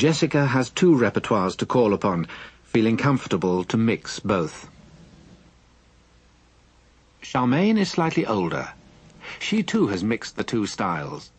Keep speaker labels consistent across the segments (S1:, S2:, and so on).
S1: Jessica has two repertoires to call upon, feeling comfortable to mix both. Charmaine is slightly older. She too has mixed the two styles.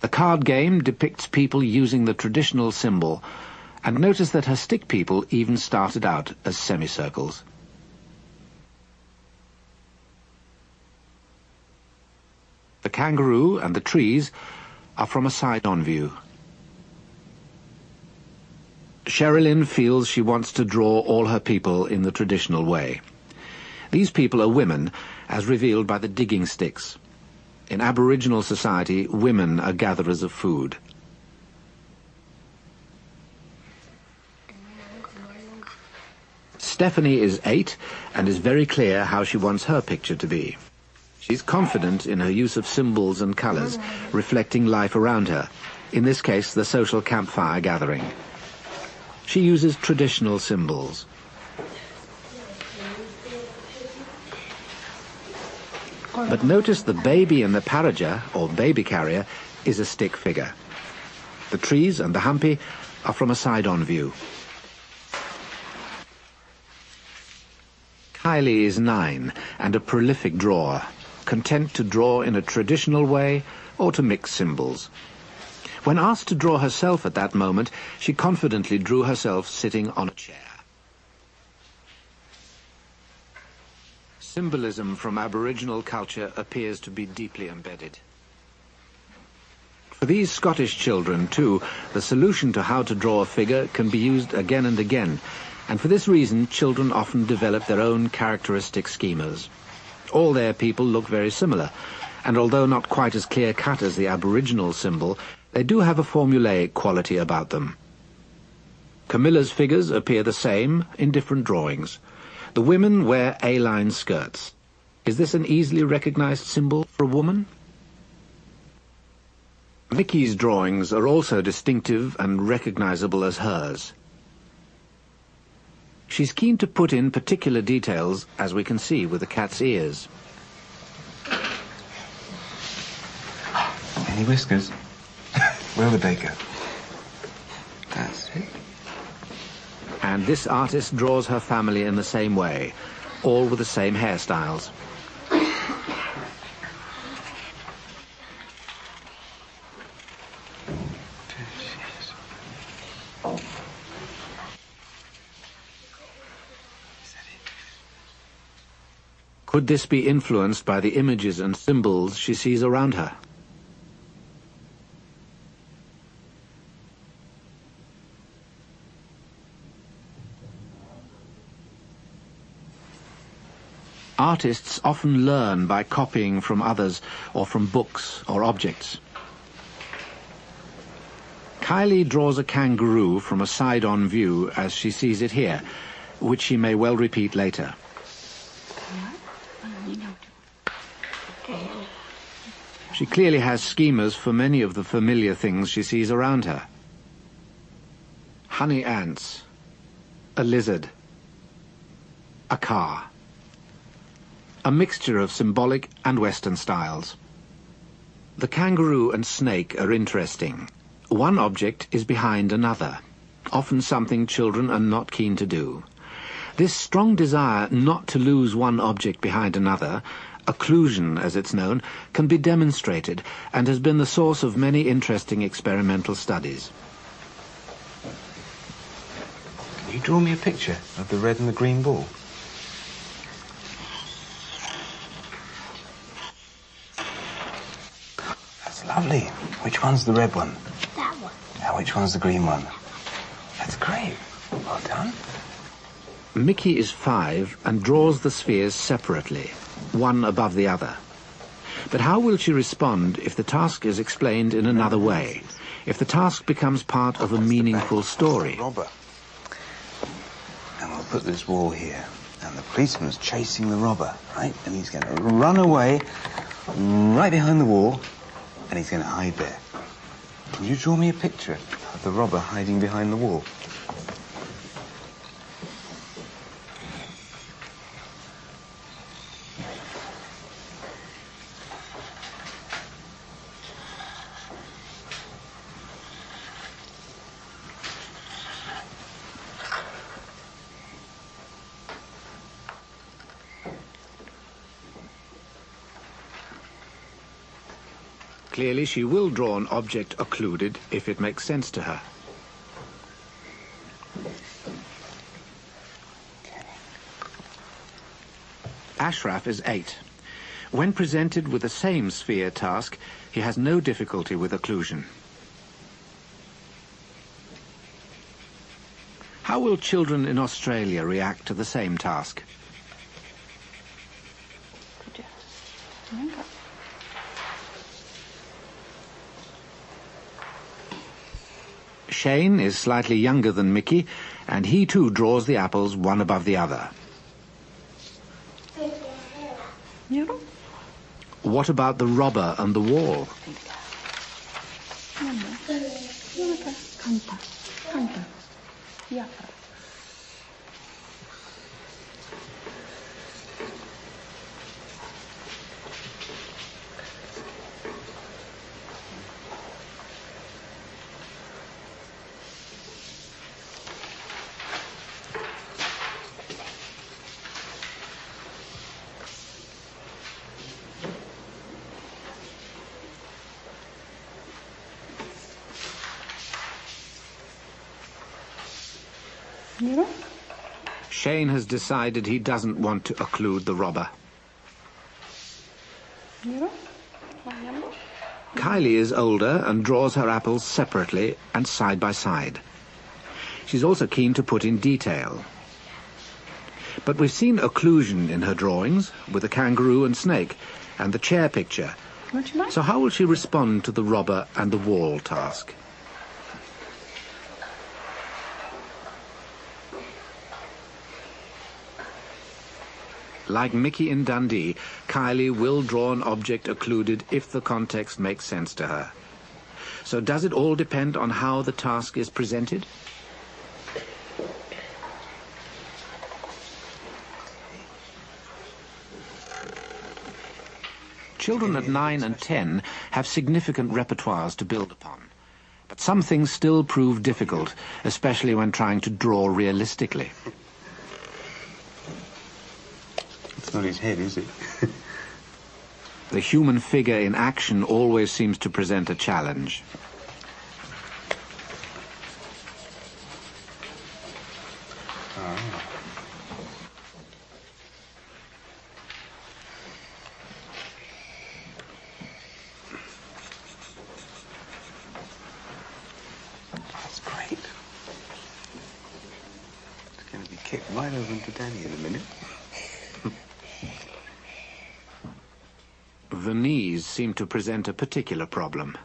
S1: The card game depicts people using the traditional symbol, and notice that her stick people even started out as semicircles. The kangaroo and the trees are from a side-on view. Sherilyn feels she wants to draw all her people in the traditional way. These people are women, as revealed by the digging sticks. In Aboriginal society, women are gatherers of food. Stephanie is eight and is very clear how she wants her picture to be. She's confident in her use of symbols and colours, reflecting life around her, in this case the social campfire gathering. She uses traditional symbols. But notice the baby in the paraja, or baby carrier, is a stick figure. The trees and the humpy are from a side-on view. Kylie is nine and a prolific drawer, content to draw in a traditional way or to mix symbols. When asked to draw herself at that moment, she confidently drew herself sitting on a chair. Symbolism from Aboriginal culture appears to be deeply embedded. For these Scottish children, too, the solution to how to draw a figure can be used again and again, and for this reason children often develop their own characteristic schemas. All their people look very similar, and although not quite as clear-cut as the Aboriginal symbol, they do have a formulaic quality about them. Camilla's figures appear the same in different drawings. The women wear A-line skirts. Is this an easily recognized symbol for a woman? Vicky's drawings are also distinctive and recognizable as hers. She's keen to put in particular details, as we can see with the cat's ears.
S2: Any whiskers? Where would they go? That's it.
S1: And this artist draws her family in the same way, all with the same hairstyles. Could this be influenced by the images and symbols she sees around her? Artists often learn by copying from others or from books or objects. Kylie draws a kangaroo from a side-on view as she sees it here, which she may well repeat later. She clearly has schemas for many of the familiar things she sees around her. Honey ants, a lizard, a car a mixture of symbolic and Western styles. The kangaroo and snake are interesting. One object is behind another, often something children are not keen to do. This strong desire not to lose one object behind another, occlusion as it's known, can be demonstrated and has been the source of many interesting experimental studies.
S2: Can you draw me a picture of the red and the green ball? Lovely. Which one's the red one?
S3: That one.
S2: Now, which one's the green one? That's great. Well done.
S1: Mickey is five and draws the spheres separately, one above the other. But how will she respond if the task is explained in another way? If the task becomes part of a meaningful story?
S2: Robber. And we'll put this wall here. And the policeman's chasing the robber, right? And he's going to run away right behind the wall and he's going to hide there. Can you draw me a picture of the robber hiding behind the wall?
S1: Clearly, she will draw an object occluded if it makes sense to her. Ashraf is eight. When presented with the same sphere task, he has no difficulty with occlusion. How will children in Australia react to the same task? Shane is slightly younger than Mickey, and he too draws the apples one above the other. What about the robber and the wall? Shane has decided he doesn't want to occlude the robber. Kylie is older and draws her apples separately and side by side. She's also keen to put in detail. But we've seen occlusion in her drawings with the kangaroo and snake and the chair picture. So how will she respond to the robber and the wall task? Like Mickey in Dundee, Kylie will draw an object occluded if the context makes sense to her. So does it all depend on how the task is presented? Children at 9 and 10 have significant repertoires to build upon. But some things still prove difficult, especially when trying to draw realistically.
S2: It's not his head, is it?
S1: the human figure in action always seems to present a challenge.
S2: That's great. It's going to be kicked right over into Danny in a minute.
S1: The knees seem to present a particular problem.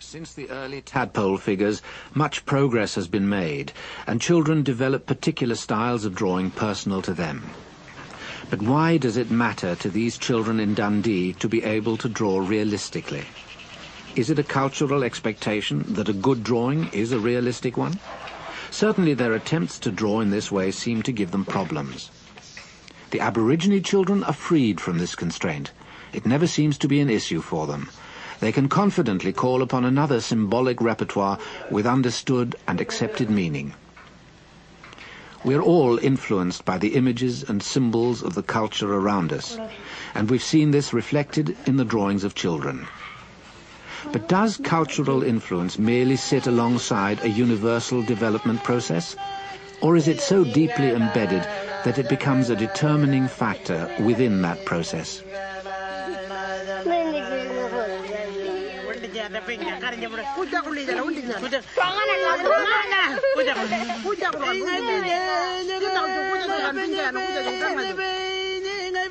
S1: Since the early tadpole figures, much progress has been made, and children develop particular styles of drawing personal to them. But why does it matter to these children in Dundee to be able to draw realistically? Is it a cultural expectation that a good drawing is a realistic one? Certainly their attempts to draw in this way seem to give them problems. The Aborigine children are freed from this constraint. It never seems to be an issue for them. They can confidently call upon another symbolic repertoire with understood and accepted meaning. We're all influenced by the images and symbols of the culture around us, and we've seen this reflected in the drawings of children. But does cultural influence merely sit alongside a universal development process? Or is it so deeply embedded that it becomes a determining factor within that process?